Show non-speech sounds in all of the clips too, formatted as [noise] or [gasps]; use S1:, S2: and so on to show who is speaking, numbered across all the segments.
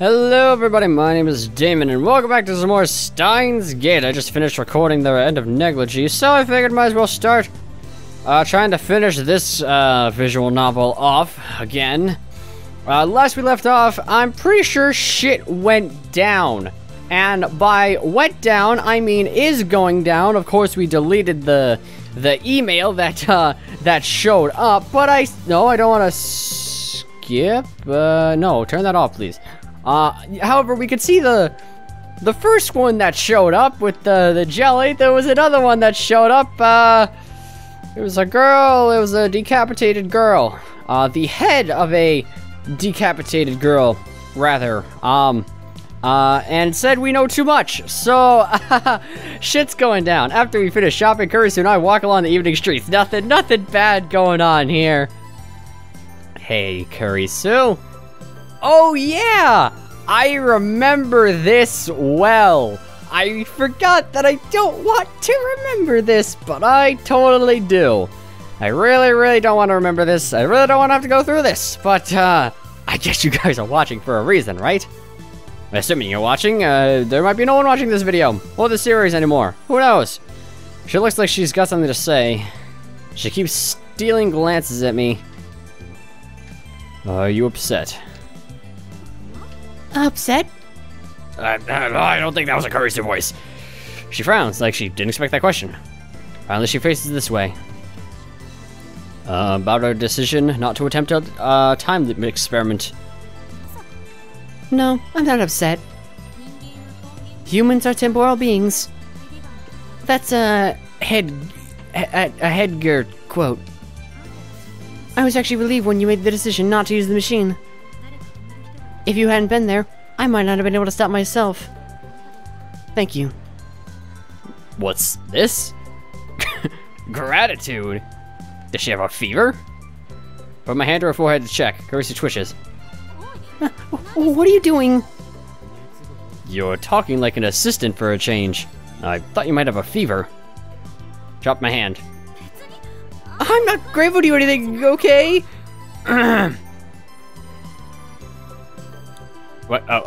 S1: Hello everybody, my name is Damon and welcome back to some more Steins Gate. I just finished recording the end of Negligy, so I figured might as well start uh, trying to finish this uh, visual novel off again. Uh, last we left off, I'm pretty sure shit went down. And by went down, I mean is going down. Of course, we deleted the the email that uh, that showed up, but I no, I don't want to skip. Uh, no, turn that off, please. Uh, however, we could see the the first one that showed up with the the jelly. There was another one that showed up. Uh, it was a girl. It was a decapitated girl. Uh, the head of a decapitated girl, rather. Um. Uh, and said we know too much. So, [laughs] shit's going down. After we finish shopping, Kurisu and I walk along the evening streets. Nothing, nothing bad going on here. Hey, Curry Kurisu. Oh yeah! I remember this well. I forgot that I don't want to remember this, but I totally do. I really, really don't want to remember this. I really don't want to have to go through this, but, uh, I guess you guys are watching for a reason, right? Assuming you're watching, uh, there might be no one watching this video, or the series anymore. Who knows? She looks like she's got something to say. She keeps stealing glances at me. Are you upset?
S2: Upset?
S1: Uh, uh, I don't think that was a Kurisu voice. She frowns, like she didn't expect that question. Finally, she faces this way. Uh, about our decision not to attempt a uh, time experiment.
S2: No, I'm not upset. Humans are temporal beings. That's a head a, a Heidegger quote. I was actually relieved when you made the decision not to use the machine. If you hadn't been there, I might not have been able to stop myself. Thank you.
S1: What's this? [laughs] Gratitude. Does she have a fever? Put my hand to her forehead to check. Kurisu twitches. [laughs]
S2: What are you doing?
S1: You're talking like an assistant for a change. I thought you might have a fever. Drop my hand.
S2: I'm not grateful to you or anything, okay? [clears throat]
S1: What? Oh, uh,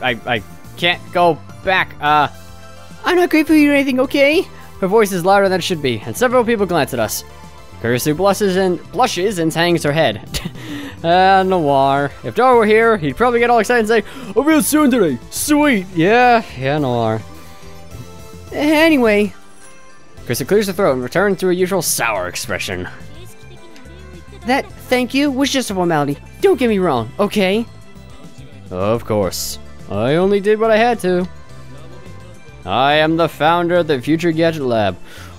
S1: I, I, I can't go back. Uh,
S2: I'm not grateful you or anything, okay?
S1: her voice is louder than it should be, and several people glance at us. Kurisu blushes and blushes and hangs her head. Ah, [laughs] Noir. If Dar were here, he'd probably get all excited and say, "I'll be soon today. Sweet." Yeah, yeah, Noir.
S2: Anyway,
S1: Kurisu clears her throat and returns to her usual sour expression.
S2: that thank you was just a formality. Don't get me wrong, okay?
S1: Of course. I only did what I had to. I am the founder of the Future Gadget Lab,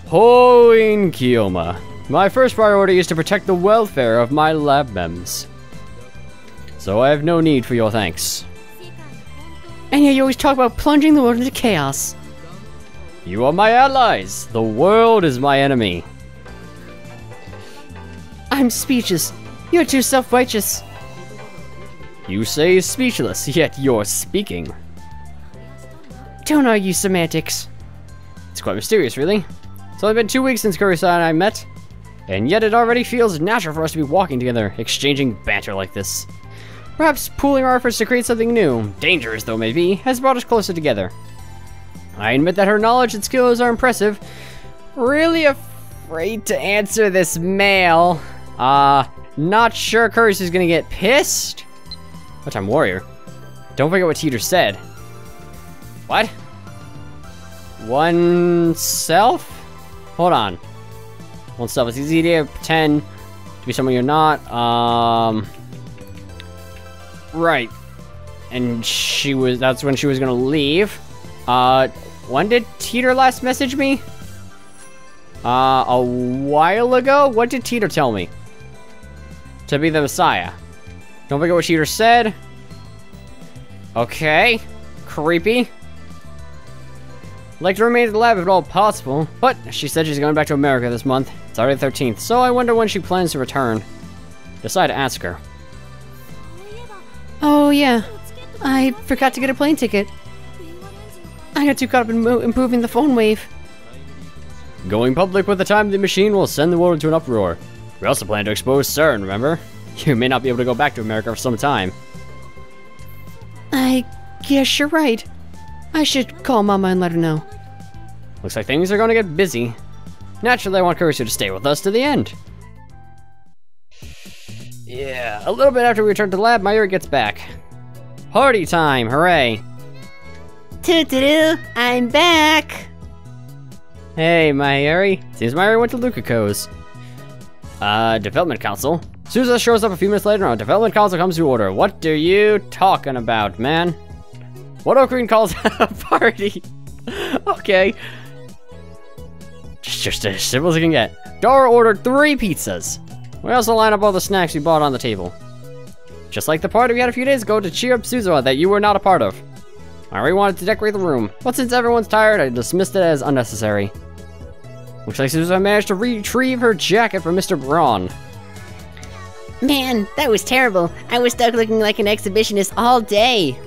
S1: Hououin Kyouma. My first priority is to protect the welfare of my lab mems. So I have no need for your thanks.
S2: And yet you always talk about plunging the world into chaos.
S1: You are my allies. The world is my enemy.
S2: I'm speechless. You're too self-righteous.
S1: You say speechless, yet you're speaking.
S2: Don't argue semantics.
S1: It's quite mysterious, really. It's only been two weeks since Kurisu and I met, and yet it already feels natural for us to be walking together, exchanging banter like this. Perhaps pooling our efforts to create something new, dangerous though may be, has brought us closer together. I admit that her knowledge and skills are impressive. Really afraid to answer this mail. Uh, not sure Kurisu's gonna get pissed. What time warrior? Don't forget what Titor said. What? One self? Hold on. One self. It's easy to pretend to be someone you're not. Um. Right. And she was. That's when she was gonna leave. Uh, when did Titor last message me? Uh, a while ago? What did Titor tell me? To be the Messiah. Don't forget what Titor said. Okay. Creepy. Like to remain at the lab if at all possible, but she said she's going back to America this month. It's already the 13th, so I wonder when she plans to return. Decide to ask her.
S2: Oh yeah, I forgot to get a plane ticket. I got too caught up in mo- improving the phone wave.
S1: Going public with the time the machine will send the world into an uproar. We also plan to expose SERN, remember? [laughs] You may not be able to go back to America for some time.
S2: I guess you're right. I should call Mama and let her know.
S1: Looks like things are gonna get busy. Naturally, I want Kurisu to stay with us to the end. Yeah, a little bit after we return to the lab, Mayuri gets back. Party time, hooray!
S2: Toot toot I'm back!
S1: Hey, Mayuri. Seems Mayuri went to Lukako's. Uh, Development Council. Souza shows up a few minutes later and Development Council comes to order. What are you talking about, man? What Okarin calls [laughs] a party. okay. Just, just as simple as it can get. Daru ordered three pizzas. We also line up all the snacks we bought on the table. Just like the party we had a few days ago to cheer up Suzuha that you were not a part of. I already wanted to decorate the room, but since everyone's tired, I dismissed it as unnecessary. Looks like Suzuha managed to retrieve her jacket from Mr. Braun.
S2: Man, that was terrible. I was stuck looking like an exhibitionist all day.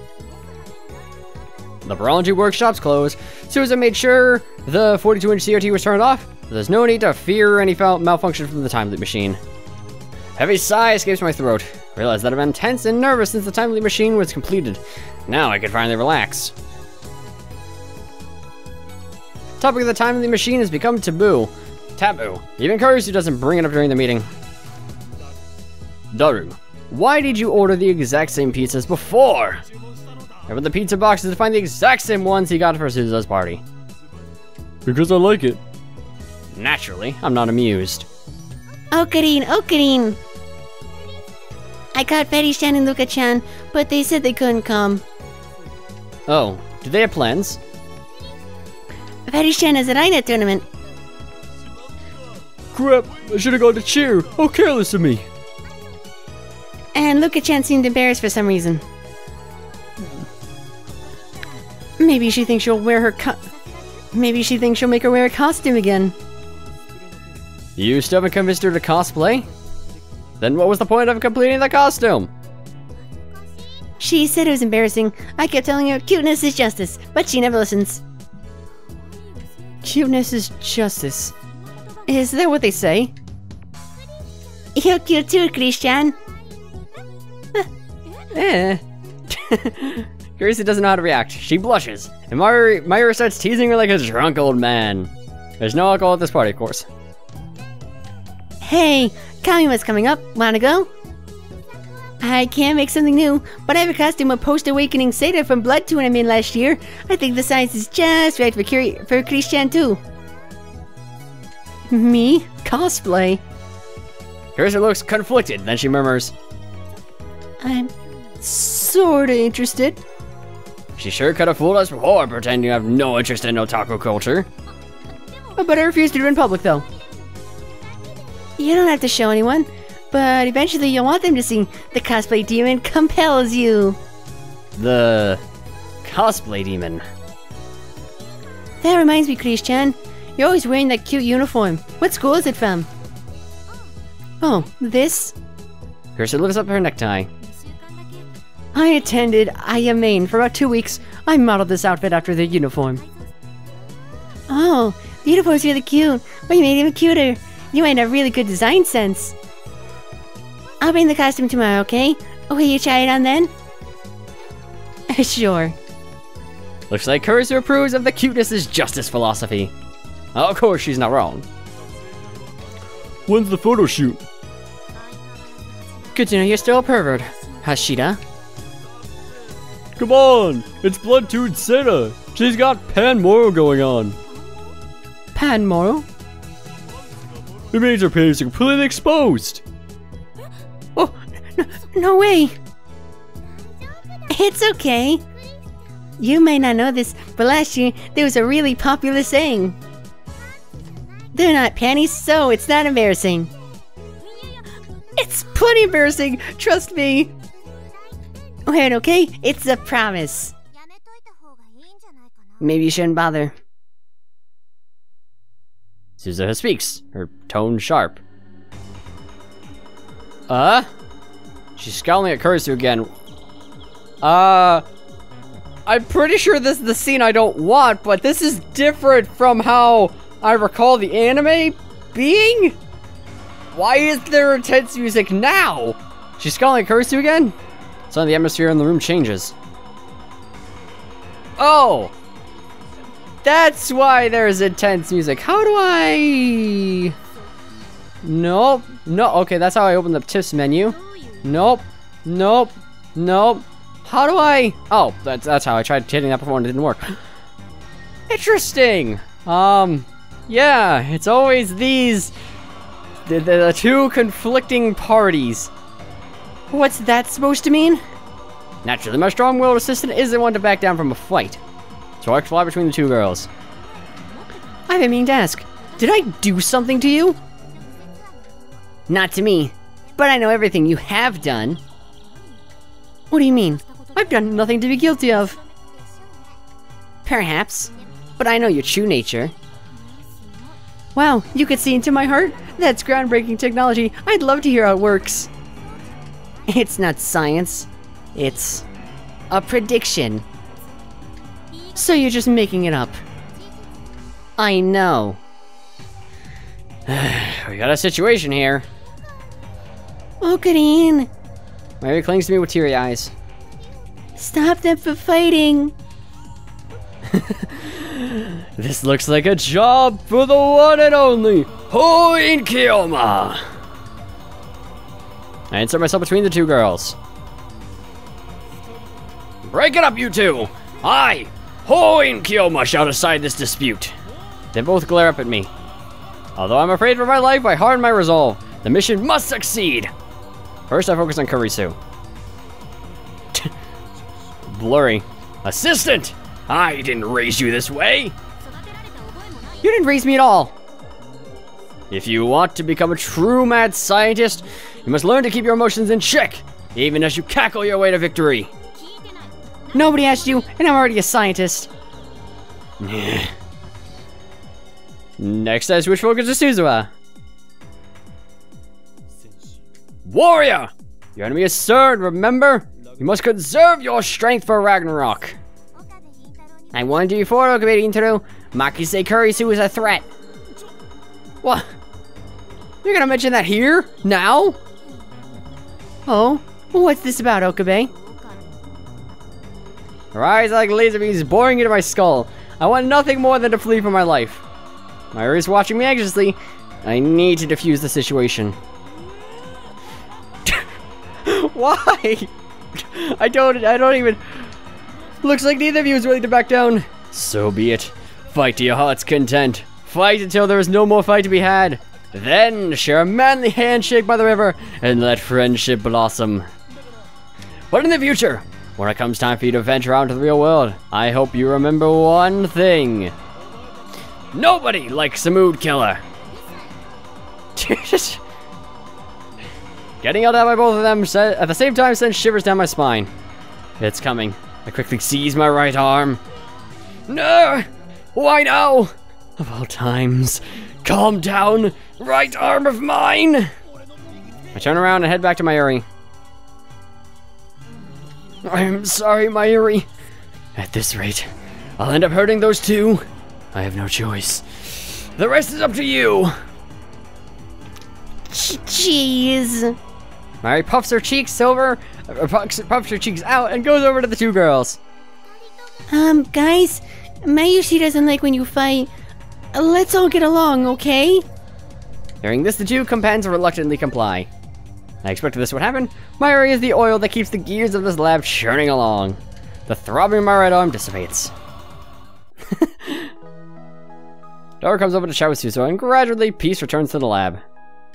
S1: The Brawlgy workshop's closed. Susan made sure the 42-inch CRT was turned off. There's no need to fear any malfunction from the time leap machine. Heavy sigh escapes my throat. Realize that I've been tense and nervous since the time leap machine was completed. Now I can finally relax. Topic of the time leap machine has become taboo. Taboo. Even Kurisu doesn't bring it up during the meeting. Daru, why did you order the exact same pizzas before? Open the pizza boxes to find the exact same ones he got for Suzuha's party. Because I like it. Naturally, I'm not amused.
S2: Okarin, Okarin! I got Betty-chan and Luka-chan, but they said they couldn't come.
S1: Oh, do they have plans?
S2: Betty-chan is a Aina tournament.
S1: Crap, I should've gone to cheer. How careless of me.
S2: And Luka-chan seemed embarrassed for some reason. Maybe she thinks she'll wear her co- Maybe she thinks she'll make her wear a costume again.
S1: You still haven't convinced her to cosplay? Then what was the point of completing the costume?
S2: She said it was embarrassing. I kept telling her cuteness is justice, but she never listens.
S1: Cuteness is justice.
S2: Is that what they say? You're cute too, Chris-chan.
S1: Eh. [laughs] Curiously doesn't know how to react. She blushes, and Mayuri, Mayuri starts teasing her like a drunk old man. There's no alcohol at this party, of course.
S2: Hey, Kamima's coming up. Wanna go? I can't make something new, but I have a costume of post-awakening Seda from Blood Tune I made last year. I think the size is just right for, Curi for Chris-chan too. Me? Cosplay?
S1: Kurisu looks conflicted, then she murmurs,
S2: I'm sorta interested.
S1: She sure could have fooled us before, pretending you have no interest in otaku culture.
S2: But I refuse to do it in public, though. You don't have to show anyone, but eventually you'll want them to see the cosplay demon compels you.
S1: The cosplay demon.
S2: That reminds me, Chris-chan. You're always wearing that cute uniform. What school is it from? Oh, this?
S1: Kurisu lifts up her necktie.
S2: I attended Aya Main for about two weeks. I modeled this outfit after the uniform. Oh, the uniform's really cute, but you made it even cuter. You might have really good design sense. I'll bring the costume tomorrow, okay? Will you try it on then? [laughs] sure.
S1: Looks like Kurisu approves of the cuteness is justice philosophy. Of course, she's not wrong. When's the photo shoot?
S2: Good to know you're still a pervert, Hashida.
S1: Come on! It's Blood Tune Seda! She's got Pan Moro going on!
S2: Pan Moro?
S1: It means her penis is completely exposed!
S2: Oh, no, no way! It's okay. You may not know this, but last year there was a really popular saying. They're not panties, so it's not embarrassing. It's plenty embarrassing, trust me. Wait, okay? It's a promise. Maybe you shouldn't bother.
S1: Suzuha speaks, her tone sharp. Uh? She's scowling at Kurisu again. Uh... I'm pretty sure this is the scene I don't want, but this is different from how I recall the anime being? Why is there intense music now? She's scowling at Kurisu again? Suddenly the atmosphere in the room changes. Oh! That's why there's intense music. How do I... Nope. No, okay, that's how I open the tips menu. Nope. Nope. Nope. How do I... Oh, that's, that's how I tried hitting that before and it didn't work. [gasps] Interesting. Um, yeah, it's always these... The, the, the two conflicting parties.
S2: What's that supposed to mean?
S1: Naturally, my strong-willed assistant isn't one to back down from a fight. So I fly between the two girls.
S2: I've been meaning to ask. Did I do something to you? Not to me, but I know everything you have done. What do you mean? I've done nothing to be guilty of. Perhaps, but I know your true nature. Wow, you could see into my heart? That's groundbreaking technology. I'd love to hear how it works. [laughs] It's not science. It's a prediction. So you're just making it up. I know. [sighs]
S1: We got a situation here.
S2: Okarin,
S1: Mayuri clings to me with teary eyes.
S2: stop them from fighting. [laughs]
S1: This looks like a job for the one and only Hououin Kyouma. I insert myself between the two girls. Break it up, you two! I, Hououin Kyouma, shall decide this dispute. They both glare up at me. Although I'm afraid for my life, I harden my resolve. The mission must succeed. First, I focus on Kurisu. [laughs] Blurry. Assistant! I didn't raise you this way.
S2: You didn't raise me at all.
S1: If you want to become a true mad scientist, you must learn to keep your emotions in check, even as you cackle your way to victory.
S2: Nobody asked you, and I'm already a scientist. [sighs]
S1: Next, I switch focus to Suzuha. Warrior! Your enemy is SERN, remember? You must conserve your strength for Ragnarok.
S2: I warned you before, Okabe Rintaro. Makise Kurisu is a threat.
S1: What? You're gonna mention that here? Now?
S2: Oh, what's this about, Okabe?
S1: Her eyes like laser beams boring into my skull. I want nothing more than to flee for my life. Mayuri is watching me anxiously. I need to defuse the situation. [laughs] Why? [laughs] I don't, I don't even... Looks like neither of you is willing to back down. So be it. Fight to your heart's content. Fight until there is no more fight to be had. Then share a manly handshake by the river and let friendship blossom. But in the future, when it comes time for you to venture out into the real world, I hope you remember one thing. Nobody likes a mood killer. [laughs] Getting yelled at by both of them at the same time sends shivers down my spine. It's coming. I quickly seize my right arm. No! Why now? Of all times. Calm down, right arm of mine! I turn around and head back to Mayuri. I'm sorry, Mayuri. At this rate, I'll end up hurting those two. I have no choice. The rest is up to you.
S2: Jeez.
S1: Mayuri puffs her cheeks over, uh, puffs, puffs her cheeks out, and goes over to the two girls.
S2: Um, guys, Mayushii doesn't like when you fight. Let's all get along, okay?
S1: Hearing this, the two companions reluctantly comply. I expected this would happen. Mayuri is the oil that keeps the gears of this lab churning along. The throbbing of my right arm dissipates. [laughs] Daru comes over to chat with Suso, and gradually peace returns to the lab.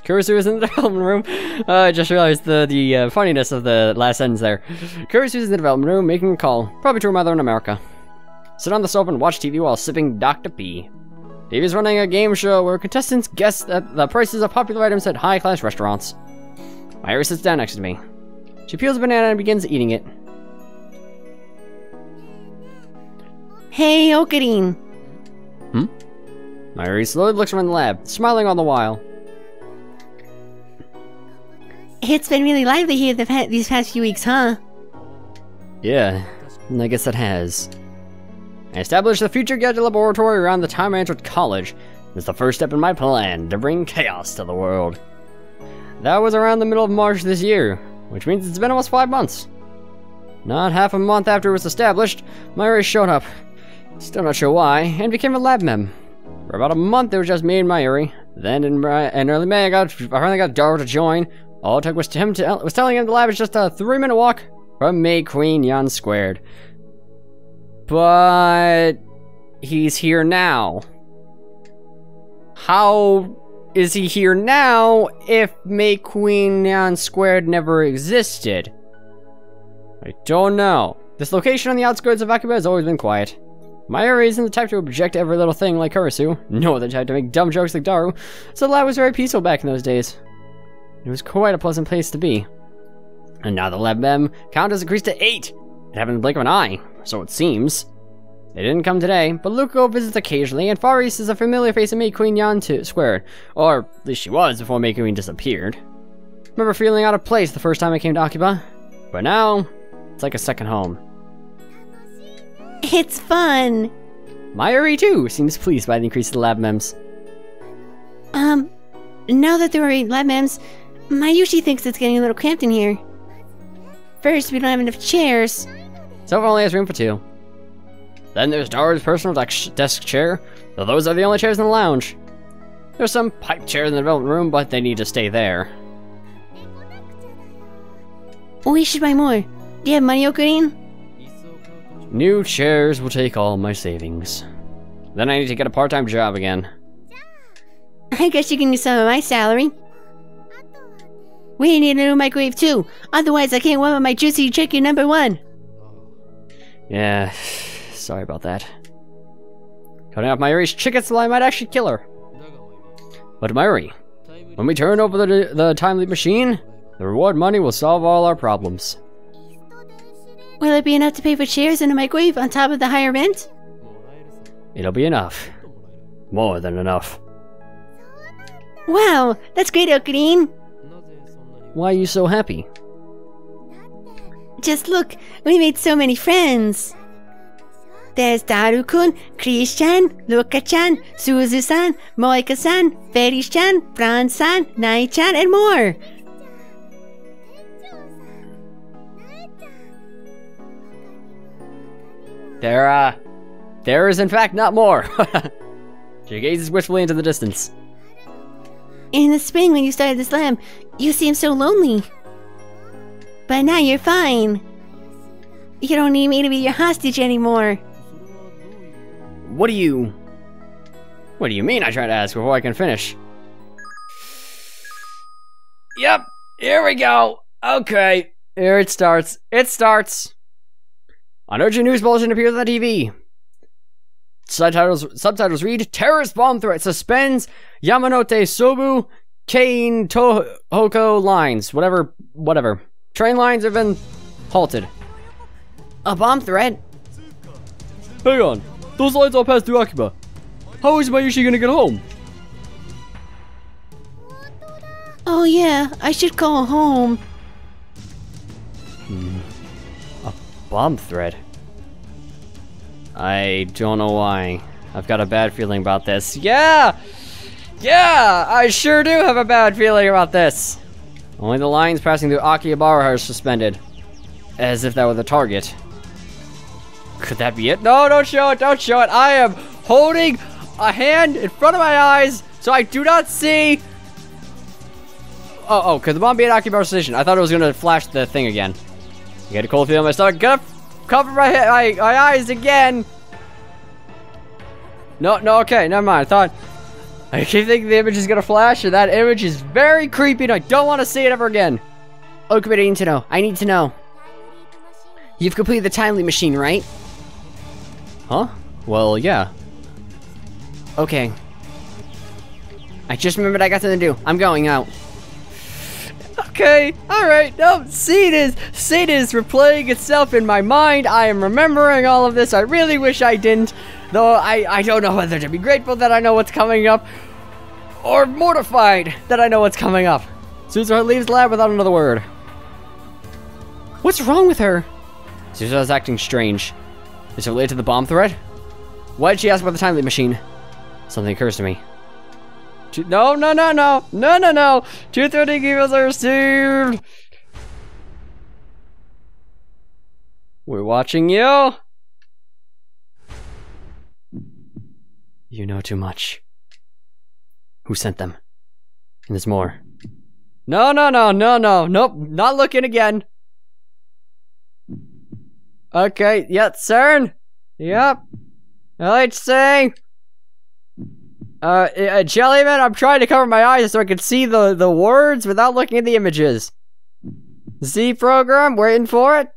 S1: Kurisu is in the [laughs] development room. Uh, I just realized the the uh, funniness of the last sentence there. Kurisu is in the development room making a call, probably to her mother in America. Sit on the sofa and watch TV while sipping Dr. P. Dave is running a game show where contestants guess at the prices of popular items at high-class restaurants. Mayuri sits down next to me. She peels a banana and begins eating it.
S2: Hey, Okarin!
S1: Hmm? Mayuri slowly looks around the lab, smiling all the while.
S2: It's been really lively here the pa- these past few weeks, huh?
S1: Yeah, I guess it has. Established the Future Gadget Laboratory around the time I entered college. It's the first step in my plan to bring chaos to the world. That was around the middle of March this year, which means it's been almost five months. Not half a month after it was established, Mayuri showed up. Still not sure why, and became a lab mem. For about a month, it was just me and Mayuri. Then in, in early May, I got I finally got Daru to join. All it took was him to was telling him the lab is just a three-minute walk from May Queen Nyan Squared. But he's here now. How is he here now if May Queen Nyan Squared never existed? I don't know. This location on the outskirts of Akiba has always been quiet. Mayuri isn't the type to object to every little thing like Kurisu, [laughs] nor the type to make dumb jokes like Daru, so the lab was very peaceful back in those days. It was quite a pleasant place to be. And now the lab mem count has increased to 8! It happened in the blink of an eye, so it seems. They didn't come today, but Luko visits occasionally, and Faris is a familiar face of May Queen Nyan Squared. Or, at least she was before May Queen disappeared. Remember feeling out of place the first time I came to Akiba? But now, it's like a second home.
S2: It's fun.
S1: Mayuri, too, seems pleased by the increase of the lab mems.
S2: Um, now that there are eight lab mems, Mayushii thinks it's getting a little cramped in here. First, we don't have enough chairs.
S1: So only has room for two. Then there's Daru's personal desk chair, though those are the only chairs in the lounge. There's some pipe chairs in the development room, but they need to stay there.
S2: Oh, we should buy more. Do you have money, Okarin?
S1: New chairs will take all my savings. Then I need to get a part-time job again.
S2: I guess you can use some of my salary. We need a new microwave too, otherwise I can't warm up my juicy chicken number one.
S1: Yeah, [sighs] sorry about that. Cutting off Mayuri's chicken supply might actually kill her. But Mayuri, when we turn over the, the time leap machine, the reward money will solve all our problems.
S2: Will it be enough to pay for chairs and a microwave on top of the higher rent?
S1: It'll be enough. More than enough.
S2: Wow, that's great, Okarin.
S1: Why are you so happy?
S2: Just look, we made so many friends. There's Daru-kun, Chris-chan, Luka-chan, Suzu-san, Moeka-san, Faris-chan, Fran-san, Nai-chan, and more.
S1: There, uh, there is in fact not more. [laughs] she gazes wistfully into the distance.
S2: In the spring when you started this lab, you seemed so lonely. But now you're fine. You don't need me to be your hostage anymore.
S1: What do you... What do you mean, I try to ask before I can finish? Yep, here we go. Okay, here it starts. It starts. An urgent news bulletin appears on the TV. Subtitles, subtitles read, Terrorist bomb threat suspends Yamanote Sobu Keihin Tohoku lines. Whatever, whatever. Train lines have been halted.
S2: A bomb threat?
S1: Hang on. Those lines all pass through Akiba. How is Mayushii gonna get home?
S2: Oh yeah, I should call home.
S1: Hmm. A bomb threat? I don't know why. I've got a bad feeling about this. Yeah! Yeah! I sure do have a bad feeling about this! Only the lines passing through Akihabara are suspended. As if that were the target. Could that be it? No, don't show it, don't show it! I am holding a hand in front of my eyes so I do not see... Oh, oh, could the bomb be at Akihabara Station? I thought it was gonna flash the thing again. I get a cold feeling in my stomach. Gonna cover my, my, my eyes again. No, no, okay, never mind. I thought, I keep thinking the image is gonna flash, and that image is very creepy, and I don't want to see it ever again.
S2: Okay, but I need to know. I need to know. You've completed the time leap machine, right?
S1: Huh? Well, yeah.
S2: Okay. I just remembered I got something to do. I'm going out.
S1: Okay, alright, no, scene is, scene is replaying itself in my mind. I am remembering all of this. I really wish I didn't, though I, I don't know whether to be grateful that I know what's coming up, or mortified that I know what's coming up. Suzuha leaves the lab without another word. What's wrong with her? Suzuha's acting strange. Is it related to the bomb threat? Why did she ask about the time machine? Something occurs to me. No, no, no, no, no, no, no. Two thirty emails are received. We're watching you. You know too much. Who sent them? And there's more. No, no, no, no, no, nope, not looking again. Okay, yep, SERN. Yep. LHC. Uh, uh, Jellyman, I'm trying to cover my eyes so I can see the, the words without looking at the images. Z program, waiting for it.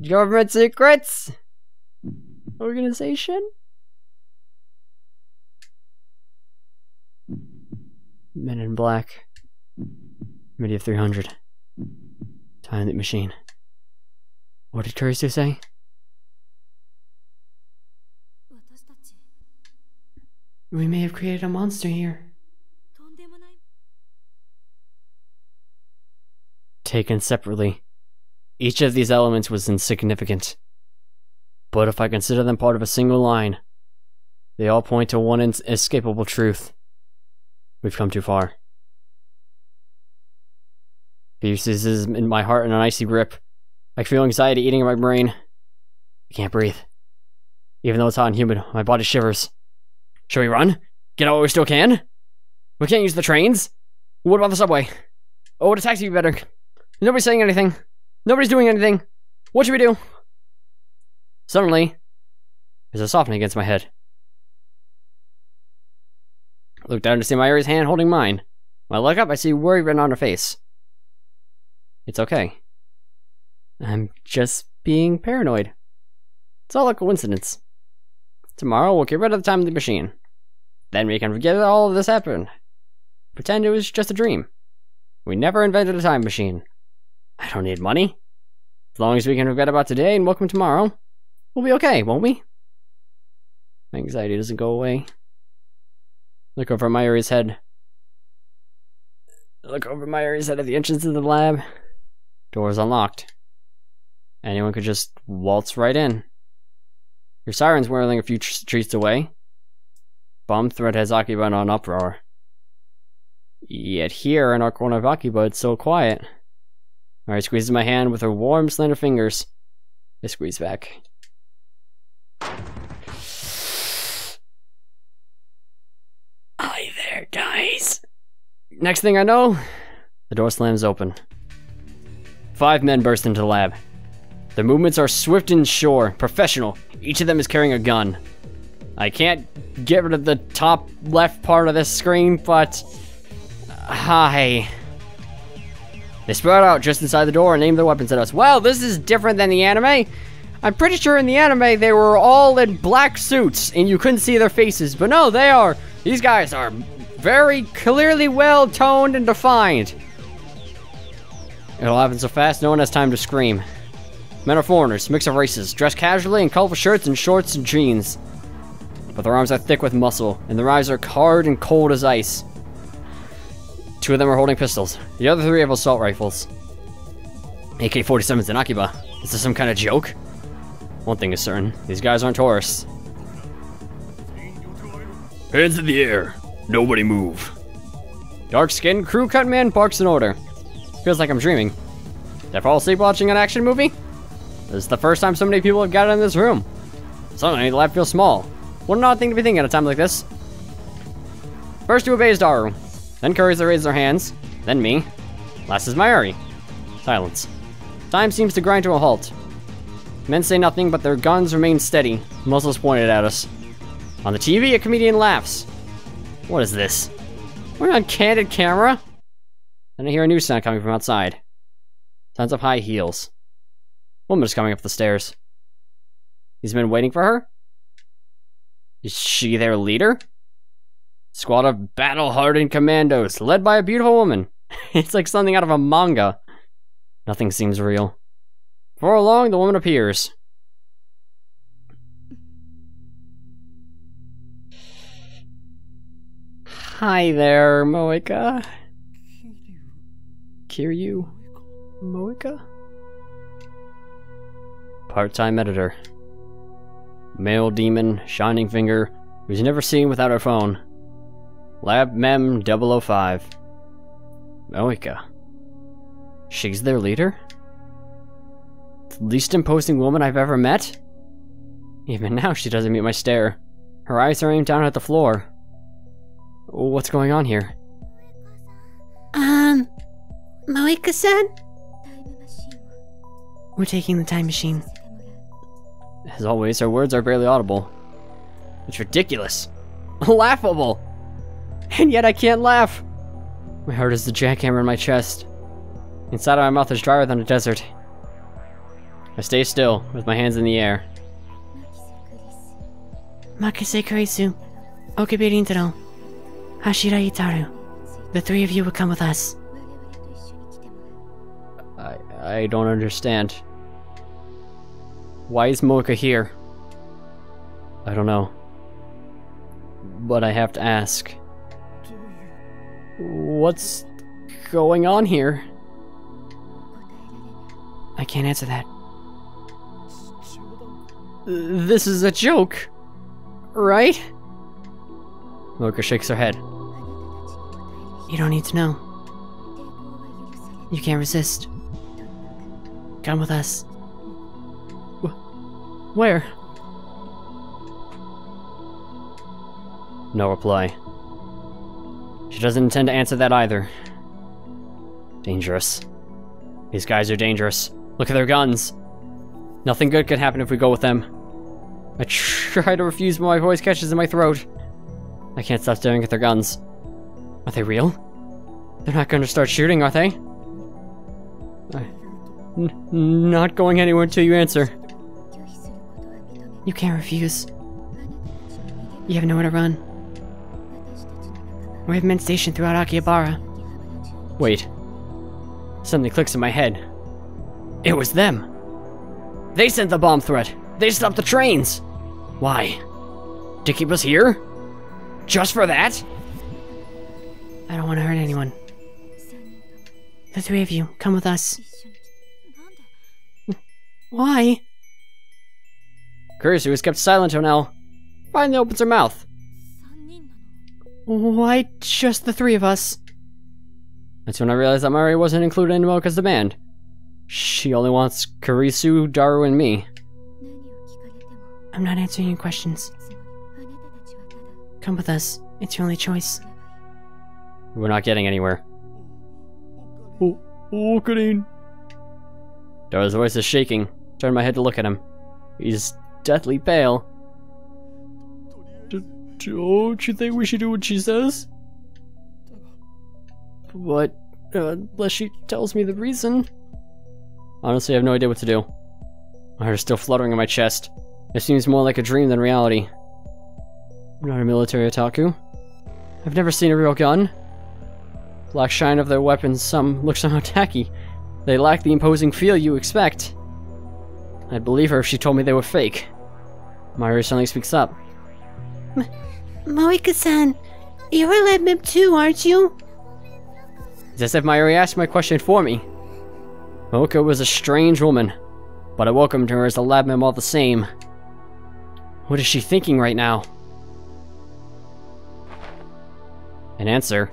S1: Government secrets. Organization. Men in Black, Committee of 300, Time Leap Machine. What did Kurisu say?
S2: We may have created a monster here.
S1: Taken separately, each of these elements was insignificant. But if I consider them part of a single line, they all point to one inescapable truth. We've come too far. Peace is in my heart in an icy grip. I feel anxiety eating at my brain. I can't breathe. Even though it's hot and humid, my body shivers. Shall we run? Get out while we still can? We can't use the trains? What about the subway? Oh, would a taxi be better? Nobody's saying anything. Nobody's doing anything. What should we do? Suddenly, there's a softening against my head. Look down to see Mayuri's hand holding mine. When I look up, I see worry written on her face. It's okay. I'm just being paranoid. It's all a coincidence. Tomorrow we'll get rid of the time machine. Then we can forget all of this happened. Pretend it was just a dream. We never invented a time machine. I don't need money. As long as we can forget about today and welcome tomorrow, we'll be okay, won't we? My anxiety doesn't go away. Look over Mayuri's head. Look over Mayuri's head at the entrance of the lab. Door's unlocked. Anyone could just waltz right in. Your siren's whirling a few tr- streets away. Bomb threat has Akiba in an uproar. Yet here in our corner of Akiba, it's so quiet. Mayuri squeezes my hand with her warm, slender fingers. I squeeze back. Hi there, guys. Next thing I know, the door slams open. Five men burst into the lab. Their movements are swift and sure, professional. Each of them is carrying a gun. I can't get rid of the top left part of this screen, but. Hi. They spread out just inside the door and aimed their weapons at us. Well, this is different than the anime. I'm pretty sure in the anime they were all in black suits and you couldn't see their faces, but no, they are. These guys are very clearly well toned and defined. It all happens so fast, no one has time to scream. Men are foreigners, mix of races, dressed casually in colorful shirts and shorts and jeans. But their arms are thick with muscle, and their eyes are hard and cold as ice. Two of them are holding pistols. The other three have assault rifles. AK-47s in Akiba. Is this some kind of joke? One thing is certain, these guys aren't tourists. Hands in the air. Nobody move. Dark-skinned, crew-cut man barks an order. Feels like I'm dreaming. Did I fall asleep watching an action movie? This is the first time so many people have gathered in this room. Suddenly, the lab feels small. What an odd thing to be thinking at a time like this. First to obey is Daru. Then Kurisu raises their hands. Then me. Last is Mayuri. Silence. Time seems to grind to a halt. Men say nothing, but their guns remain steady, muzzles pointed at us. On the TV, a comedian laughs. What is this? We're on candid camera? Then I hear a new sound coming from outside. Sounds of high heels. Woman is coming up the stairs. He's been waiting for her? Is she their leader? Squad of battle-hardened commandos, led by a beautiful woman. [laughs] it's like something out of a manga. Nothing seems real. Before long, the woman appears. Hi there, Moeka. Kiryu? Moeka? Part-time editor. Male demon, shining finger, who's never seen without her phone. Lab Mem 005. Moeka. She's their leader? The least imposing woman I've ever met? Even now, she doesn't meet my stare. Her eyes are aimed down at the floor. What's going on here?
S2: Um,
S3: Moeka said?
S2: We're taking the time machine.
S1: As always, her words are barely audible. It's ridiculous. [laughs] Laughable. And yet I can't laugh. My heart is the jackhammer in my chest. Inside of my mouth is drier than a desert. I stay still, with my hands in the air.
S2: Makise Kurisu. Okibirin Hashida Itaru, the three of you will come with us.
S1: I, I don't understand. Why is Moeka here? I don't know. But I have to ask. What's going on here?
S2: I can't answer that.
S1: This is a joke, right? Moeka shakes her head.
S2: You don't need to know. You can't resist. Come with us.
S1: Wh where? No reply. She doesn't intend to answer that either. Dangerous. These guys are dangerous. Look at their guns. Nothing good could happen if we go with them. I [laughs] try to refuse, but my voice catches in my throat. I can't stop staring at their guns. Are they real? They're not going to start shooting, are they? Not going anywhere until you answer.
S2: You can't refuse. You have nowhere to run. We have men stationed throughout Akihabara.
S1: Wait. Something clicks in my head. It was them! They sent the bomb threat! They stopped the trains! Why? To keep us here? Just for that?
S2: I don't want to hurt anyone. The three of you, come with us. Why?
S1: Kurisu has kept silent Onel now. Finally opens her mouth.
S2: Why just the three of us?
S1: That's when I realized that Mayuri wasn't included in Moeka's demand. She only wants Kurisu, Daru, and me.
S2: I'm not answering your questions. Come with us. It's your only choice.
S1: We're not getting anywhere. Oh, oh, at. Daru's voice is shaking. Turn my head to look at him. He's deathly pale. Don't you think we should do what she says? What? Uh, unless she tells me the reason. Honestly, I have no idea what to do. My heart is still fluttering in my chest. It seems more like a dream than reality. I'm not a military otaku. I've never seen a real gun. Black shine of their weapons, some look somehow [laughs] tacky. They lack the imposing feel you expect. I'd believe her if she told me they were fake. Mayuri suddenly speaks up.
S2: M Moeka-san, you're a lab mip too, aren't you?
S1: It's as if Mayuri asked my question for me. Moeka was a strange woman, but I welcomed her as a lab mem all the same. What is she thinking right now? an answer.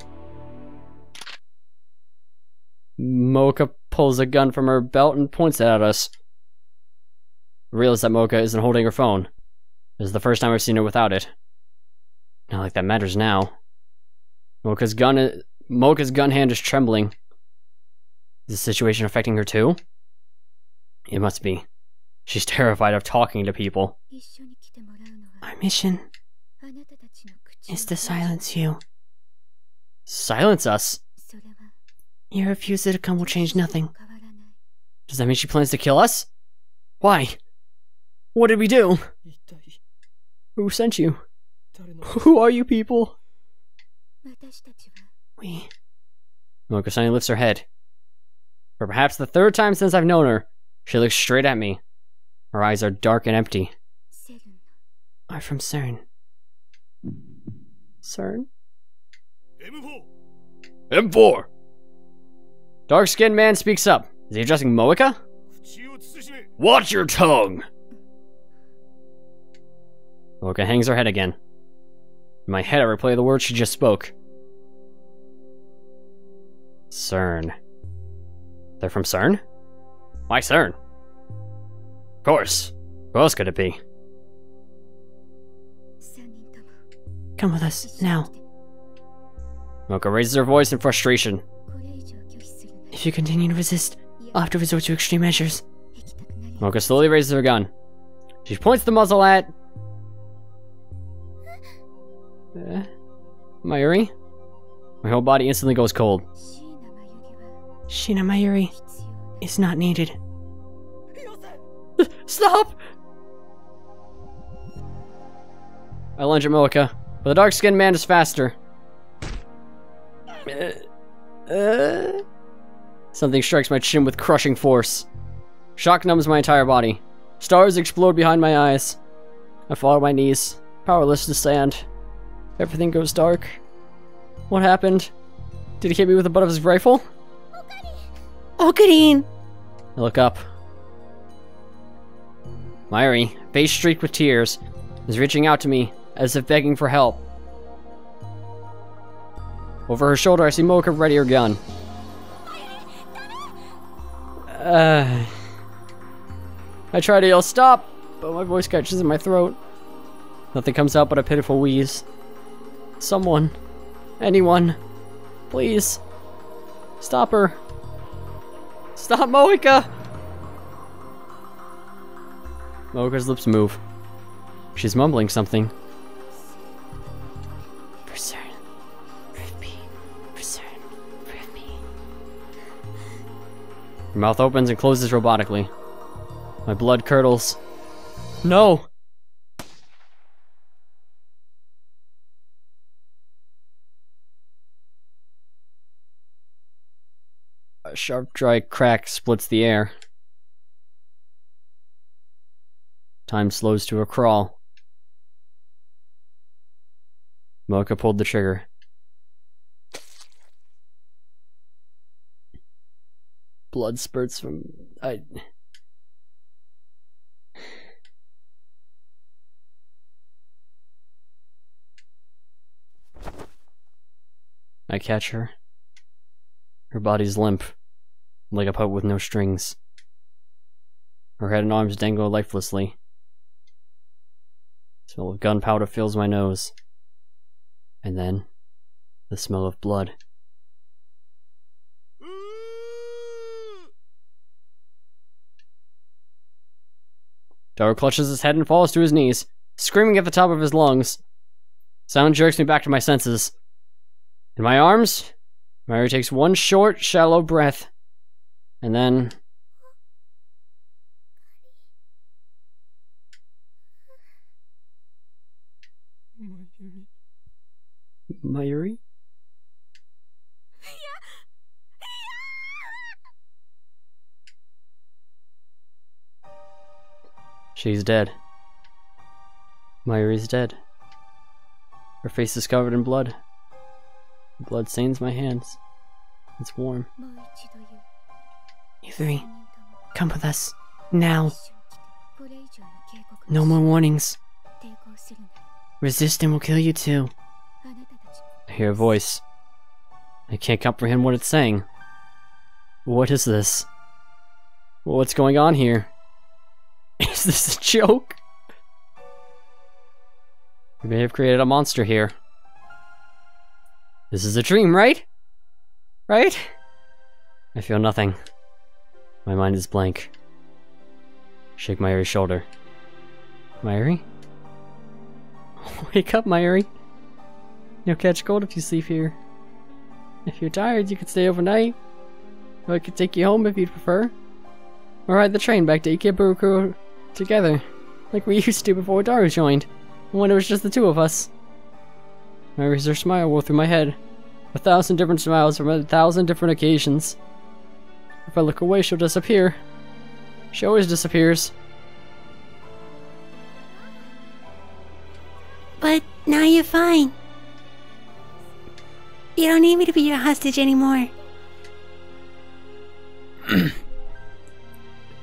S1: Moeka pulls a gun from her belt and points it at us. I realize that Moeka isn't holding her phone. This is the first time I've seen her without it. Not like that matters now. Moeka's gun is, Moeka's gun hand is trembling. Is the situation affecting her too? It must be. She's [laughs] terrified of talking to people.
S2: Our mission is to silence you.
S1: Silence us.
S2: Your refusal to come will change nothing.
S1: Does that mean she plans to kill us? Why? What did we do? Who sent you? Who are you people?
S2: We...
S1: Mokosani lifts her head. For perhaps the third time since I've known her, she looks straight at me. Her eyes are dark and empty.
S2: Are from SERN.
S1: SERN? M4! Dark skinned man speaks up. Is he addressing Moeka? Watch your tongue! Moeka hangs her head again. In my head, I replay the words she just spoke. SERN. They're from SERN? Why SERN? Of course. Who else could it be?
S2: Come with us, now.
S1: Moeka raises her voice in frustration.
S2: If you continue to resist, I'll have to resort to extreme measures.
S1: Moeka slowly raises her gun. She points the muzzle at... Uh, Mayuri? My whole body instantly goes cold.
S2: Shiina Mayuri is not needed. [laughs]
S1: Stop! I lunge at Moeka, but the dark-skinned man is faster. Uh, uh. Something strikes my chin with crushing force. Shock numbs my entire body. Stars explode behind my eyes. I fall to my knees, powerless to stand. Everything goes dark. What happened? Did he hit me with the butt of his rifle?
S2: Okarin!
S1: I look up. Mayuri, face streaked with tears, is reaching out to me as if begging for help. Over her shoulder, I see Moeka ready her gun. Uh, I try to yell stop, but my voice catches in my throat. Nothing comes out but a pitiful wheeze. Someone, anyone, please, stop her. Stop Moeka! Moeka's lips move. She's mumbling something. Her mouth opens and closes robotically. My blood curdles. No! A sharp, dry crack splits the air. Time slows to a crawl. Moeka pulled the trigger. Blood spurts from. I. I catch her. Her body's limp, like a pup with no strings. Her head and arms dangle lifelessly. The smell of gunpowder fills my nose. And then, the smell of blood. Daru clutches his head and falls to his knees, screaming at the top of his lungs. Sound jerks me back to my senses. In my arms, Mayuri takes one short, shallow breath, and then. Oh Mayuri? She's dead. Mayuri's dead. Her face is covered in blood. Blood stains my hands. It's warm.
S3: Yuthui,
S2: come with us. Now. No more warnings. Resist and we'll kill you too.
S1: I hear a voice. I can't comprehend what it's saying. What is this? What's going on here? [laughs] Is this a joke? We may have created a monster here. This is a dream, right? Right? I feel nothing. My mind is blank. Shake Mayuri's shoulder. Mayuri? [laughs] Wake up, Mayuri. You'll catch cold if you sleep here. If you're tired, you could stay overnight. Or I could take you home if you'd prefer. Or ride the train back to Ikebukuro together, like we [laughs] used to before Daru joined, when it was just the two of us. Mary's her smile wore through my head. A thousand different smiles from a thousand different occasions. If I look away, she'll disappear. She always disappears.
S2: But now you're fine. You don't need me to be your hostage anymore. [clears throat]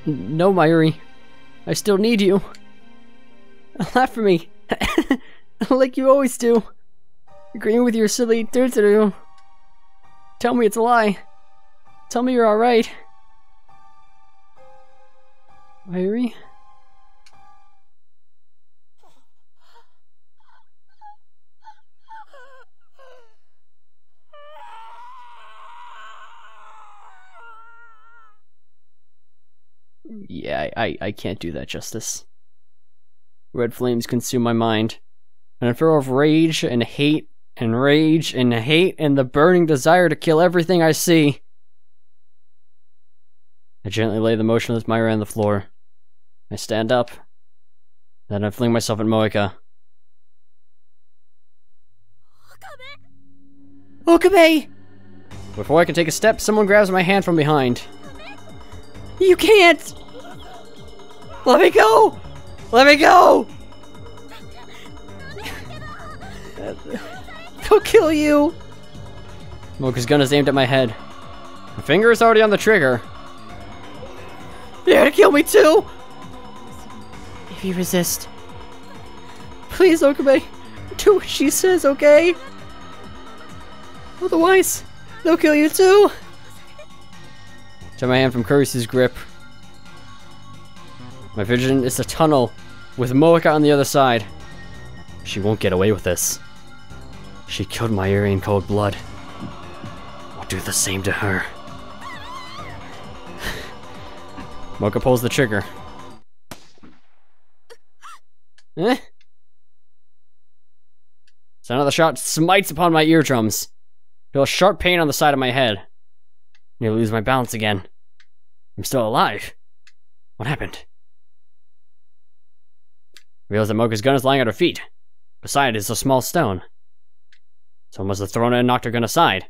S1: No, Mayuri. I still need you. Laugh for me. [laughs] like you always do. Agreeing with your silly do. Tell me it's a lie. Tell me you're alright. Mayuri? Yeah, I, I, can't do that justice. Red flames consume my mind. An affair of rage and hate and rage and hate and the burning desire to kill everything I see. I gently lay the motionless Mayuri on the floor. I stand up. Then I fling myself at Moeka.
S2: Okabe!
S1: Before I can take a step, someone grabs my hand from behind.
S2: You can't! Let me go! Let me go! [laughs] They'll kill you!
S1: Moeka's gun is aimed at my head. My finger is already on the trigger.
S2: You're gonna kill me too! If you resist, please, Okabe, do what she says, okay? Otherwise, they'll kill you too!
S1: Turn my hand from Kurisu's grip. My vision is a tunnel with Moeka on the other side. She won't get away with this. She killed my Mayuri in cold blood. I'll do the same to her. [sighs] Moeka pulls the trigger. Eh? Sound of the shot smites upon my eardrums. Feel a sharp pain on the side of my head. Nearly lose my balance again. I'm still alive. What happened? Realize that Moeka's gun is lying at her feet. Beside it is a small stone. Someone must have thrown it and knocked her gun aside.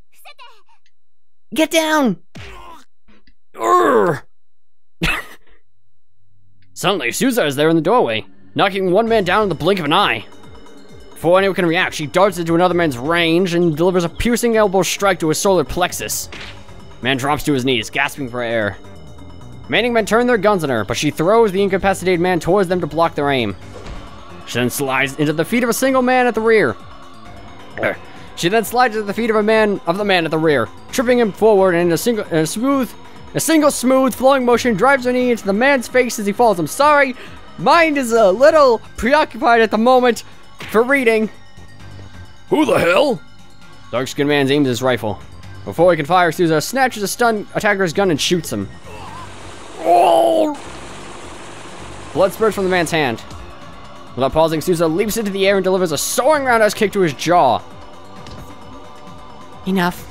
S2: Get down! [laughs]
S1: Suddenly, Suzuha is there in the doorway, knocking one man down in the blink of an eye. Before anyone can react, she darts into another man's range and delivers a piercing elbow strike to his solar plexus. Man drops to his knees, gasping for air. Remaining men turn their guns on her, but she throws the incapacitated man towards them to block their aim. She then slides into the feet of a single man at the rear. She then slides into the feet of a man of the man at the rear, tripping him forward and in a single in a smooth a single smooth flowing motion drives her knee into the man's face as he falls. I'm sorry, mind is a little preoccupied at the moment for reading. Who the hell? Dark skinned man aims his rifle. Before he can fire, Suzuha snatches a stunned attacker's gun and shoots him. Oh! Blood spurts from the man's hand. Without pausing, Suzuha leaps into the air and delivers a soaring roundhouse kick to his jaw.
S2: Enough.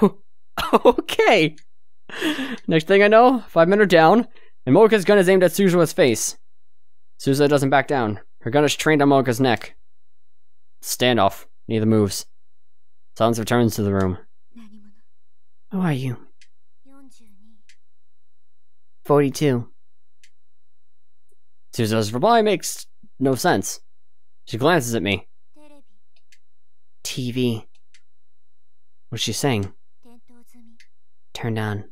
S2: [laughs]
S1: okay. Next thing I know, five men are down, and Moeka's gun is aimed at Suzuha's face. Suzuha doesn't back down. Her gun is trained on Moeka's neck. Standoff. Neither moves. Silence returns to the room.
S2: Who are you?
S3: 42.
S1: Suzuha's reply makes no sense. She glances at me.
S2: TV. What's she saying? Turned on.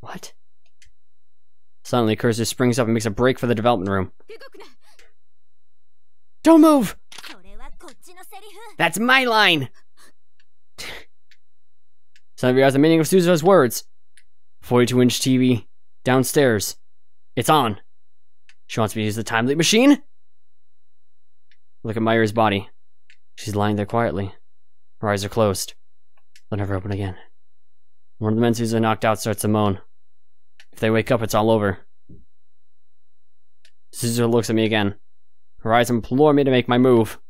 S1: What? Suddenly, Kurisu springs up and makes a break for the development room.
S2: Don't move! That's my line! [laughs]
S1: Suddenly realize the meaning of Suzuha's words. 42 inch TV. Downstairs. It's on. She wants me to use the time leap machine? Look at Mayuri's body. She's lying there quietly. Her eyes are closed. They'll never open again. One of the men Suzuha knocked out starts to moan. If they wake up, it's all over. Suzuha looks at me again. Her eyes implore me to make my move.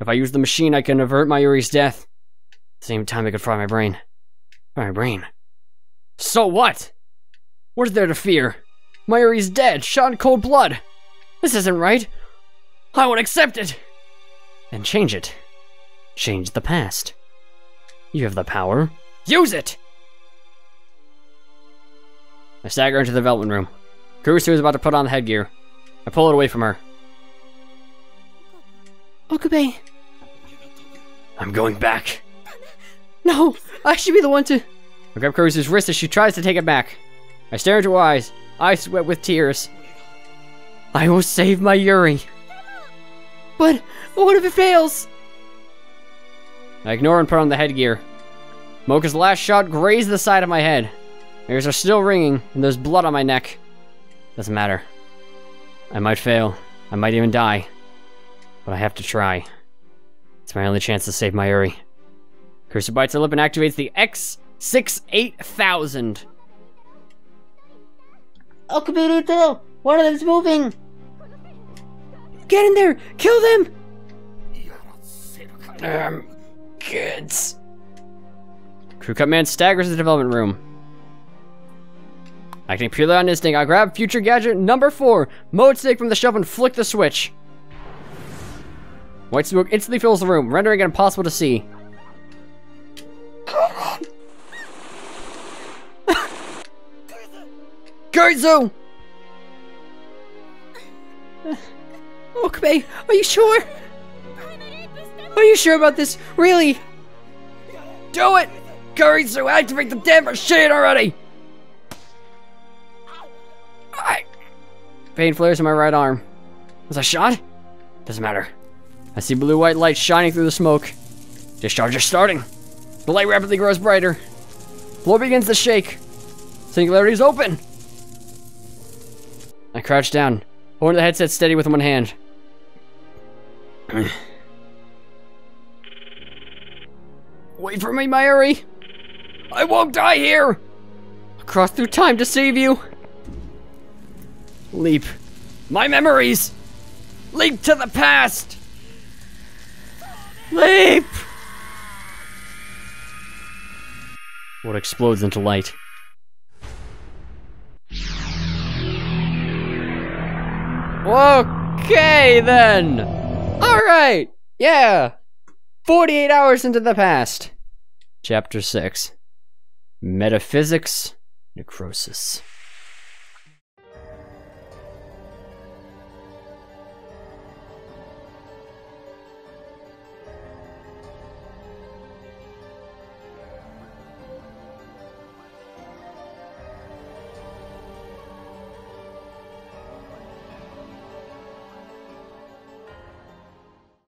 S1: If I use the machine, I can avert Mayuri's death. At the same time, it could fry my brain. Fry my brain. So what? What is there to fear? Mayuri's dead, shot in cold blood. This isn't right. I won't accept it. And change it. Change the past. You have the power. Use it! I stagger into the development room. Kurisu is about to put on the headgear. I pull it away from her.
S2: Okabe.
S1: I'm going back.
S2: No! I should be the one to.
S1: I grab Kurisu's wrist as she tries to take it back. I stare into her eyes, eyes wet with tears. I will save my Yuri.
S2: But what if it fails?
S1: I ignore and put on the headgear. Moeka's last shot grazed the side of my head. My ears are still ringing, and there's blood on my neck. Doesn't matter. I might fail. I might even die. But I have to try. It's my only chance to save my Uri. Kurisu bites her lip and activates the X68000.
S2: Okabe too! One of them's moving! Get in there! Kill them!
S1: Um, kids. Crew cut man staggers to the development room. Acting purely on instinct, I grab future gadget number four, Moad Snake from the shelf and flick the switch. White smoke instantly fills the room, rendering it impossible to see. Kurisu!
S2: Okabe, are you sure? Are you sure about this? Really?
S1: Do it! Kurisu, activate the damn machine already! I... Pain flares in my right arm. Was I shot? Doesn't matter. I see blue-white light shining through the smoke. Discharge is starting. The light rapidly grows brighter. Floor begins to shake. Singularity is open. I crouch down, holding the headset steady with one hand. [clears throat] Wait for me, Mayuri! I won't die here! I'll cross through time to save you! Leap. My memories! Leap to the past! Leap! What explodes into light? Okay, then! Alright! Yeah! 48 hours into the past. Chapter 6 Metaphysics Necrosis.